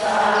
Thank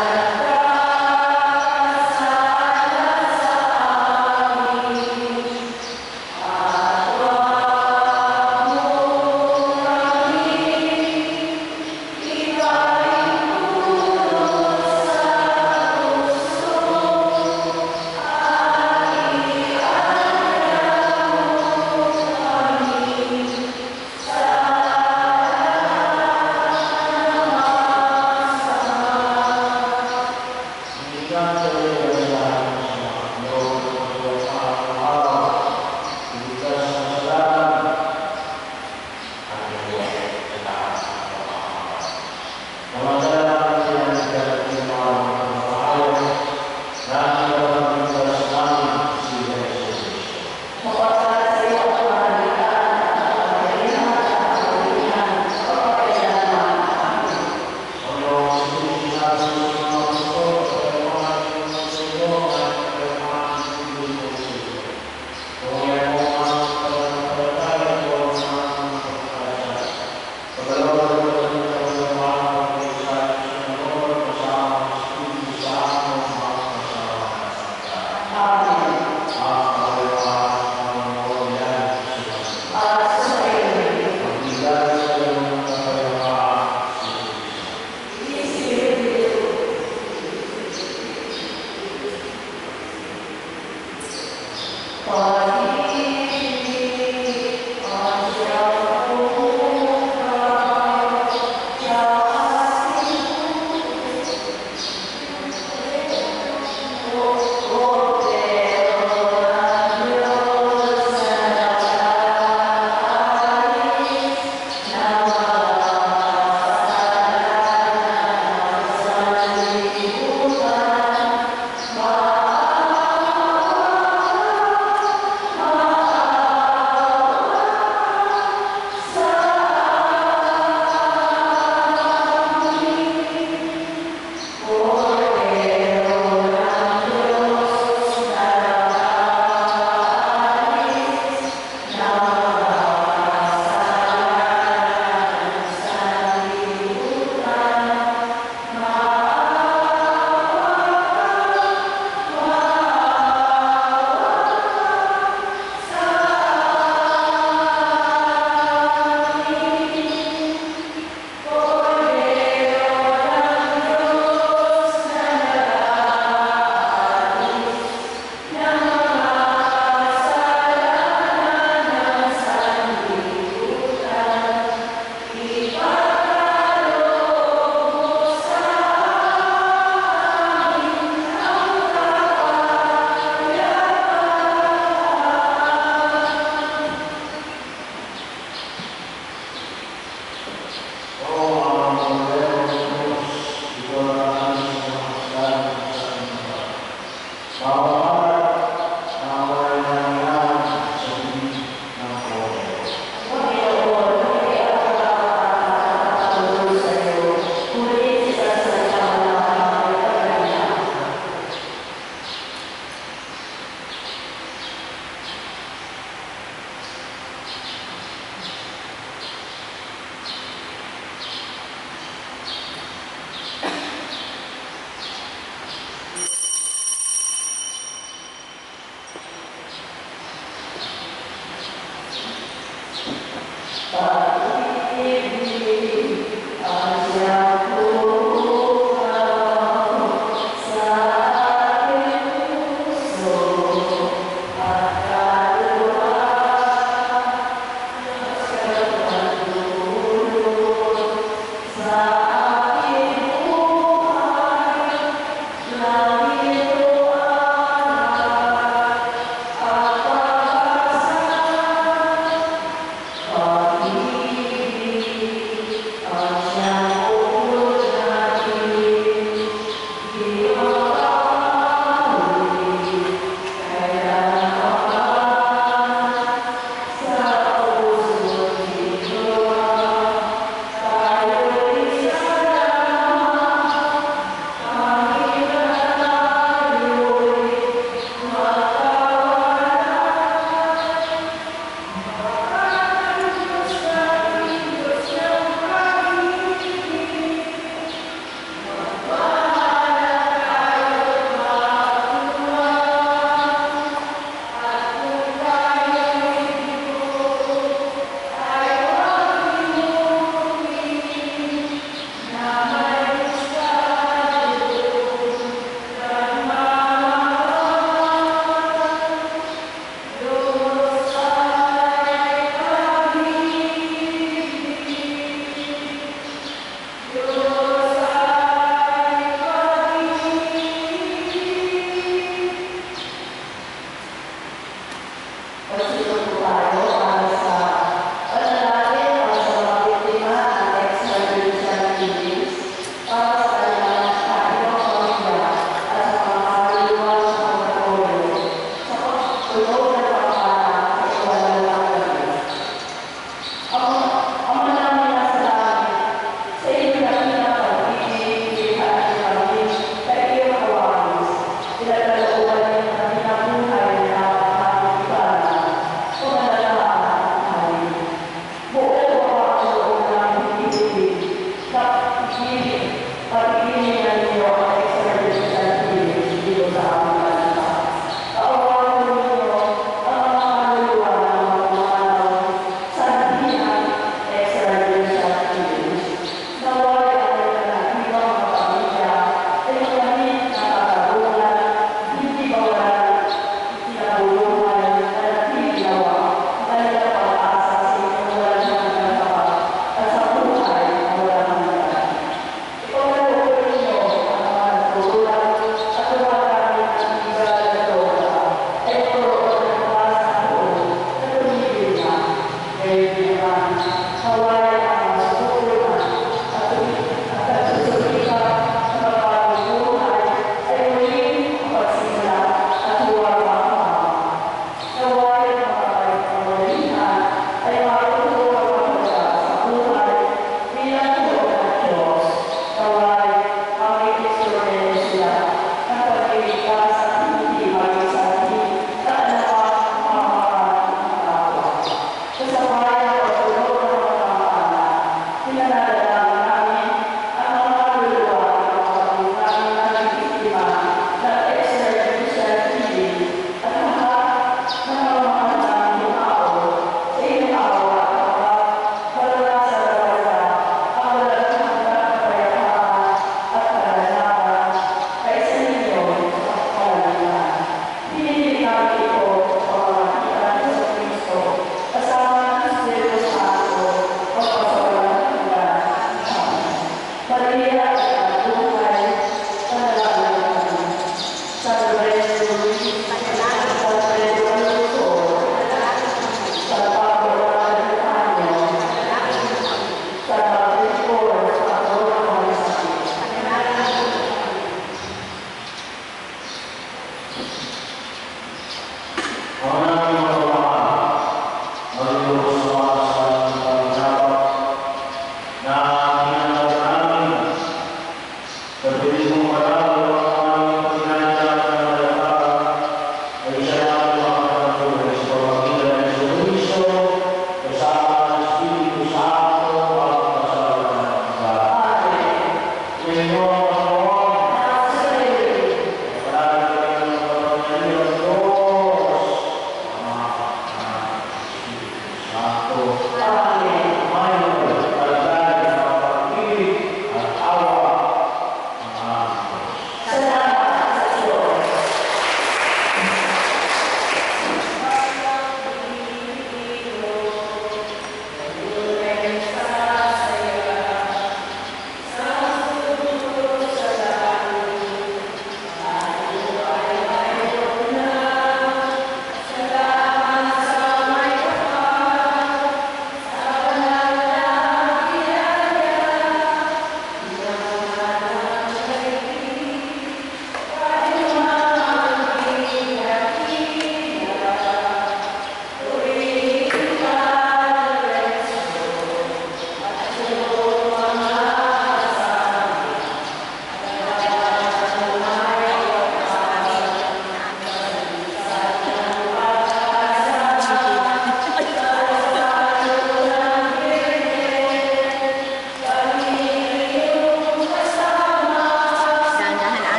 But